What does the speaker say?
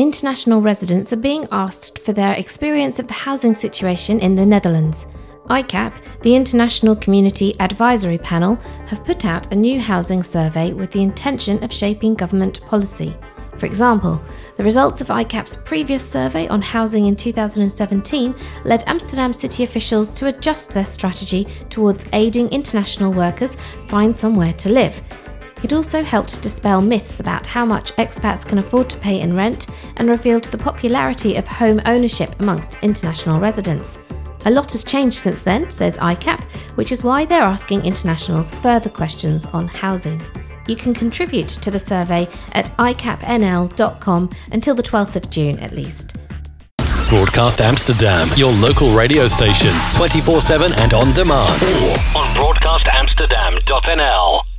international residents are being asked for their experience of the housing situation in the Netherlands. ICAP, the International Community Advisory Panel, have put out a new housing survey with the intention of shaping government policy. For example, the results of ICAP's previous survey on housing in 2017 led Amsterdam city officials to adjust their strategy towards aiding international workers find somewhere to live, it also helped dispel myths about how much expats can afford to pay in rent and revealed the popularity of home ownership amongst international residents. A lot has changed since then, says ICAP, which is why they're asking internationals further questions on housing. You can contribute to the survey at icapnl.com until the 12th of June at least. Broadcast Amsterdam, your local radio station, 24 7 and on demand. Or on broadcastamsterdam.nl.